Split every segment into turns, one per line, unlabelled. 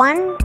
One,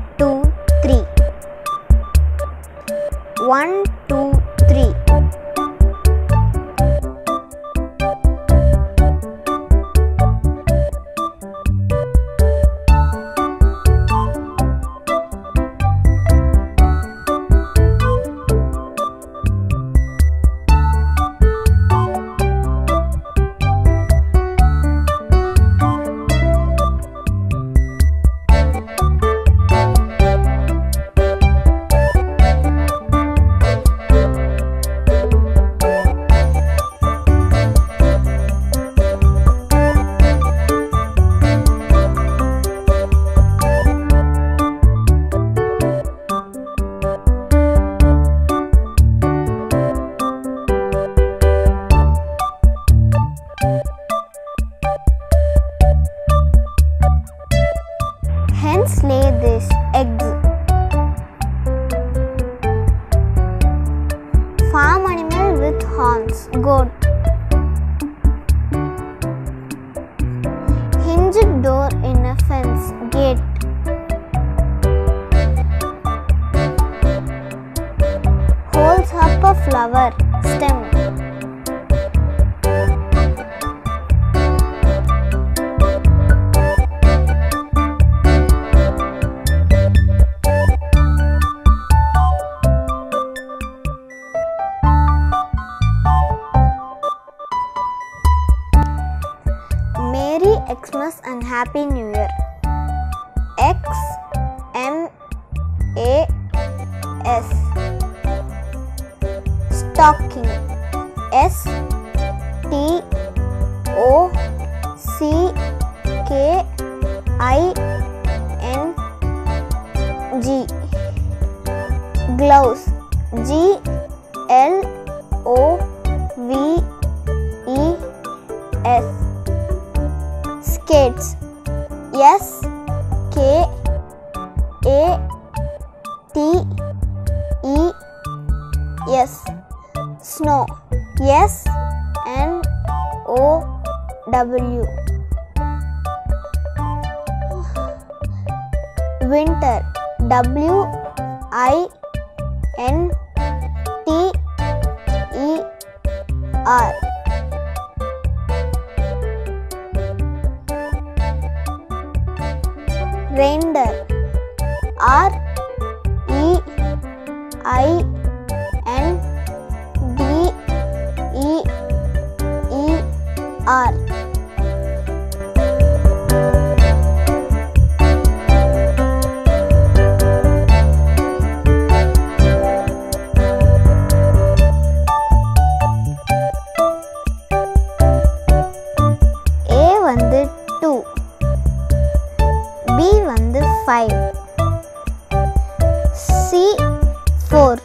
Hence lay this egg. Farm animal with horns, goat. Hinged door in a fence, gate. Holds up a flower, stem. Xmas and Happy New Year. X M A S. Stocking. S T O C K I N G. Gloves. G L O V S K A T E S. Snow. S N O W. Winter. W I N T E R reindeer R E I N D E E R confort.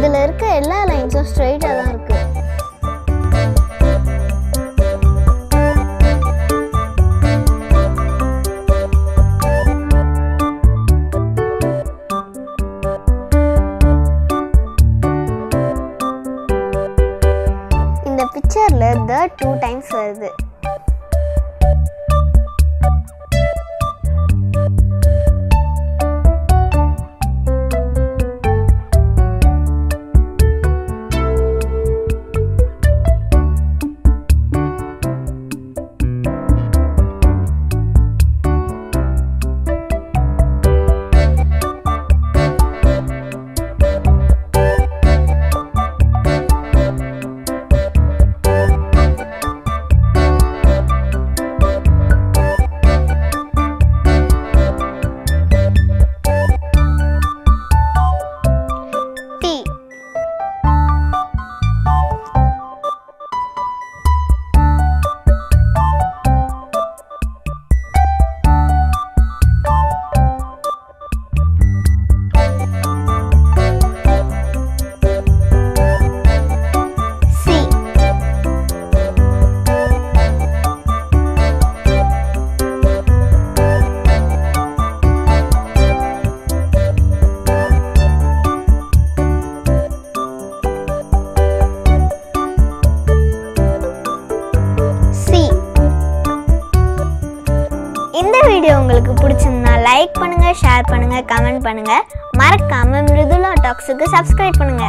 இதில் இருக்க எல்லா லைன்ஸும் ஸ்ட்ரெயிட்டாக தான் இருக்கு. இந்த பிக்சரில் the two times வருது. உங்களுக்கு பிடிச்சிருந்தா லைக் பண்ணுங்கள் ஷேர் பண்ணுங்கள் கமெண்ட் பண்ணுங்க. மறக்காம மிருதுலா டாக்ஸுக்கு சப்ஸ்கிரைப் பண்ணுங்க.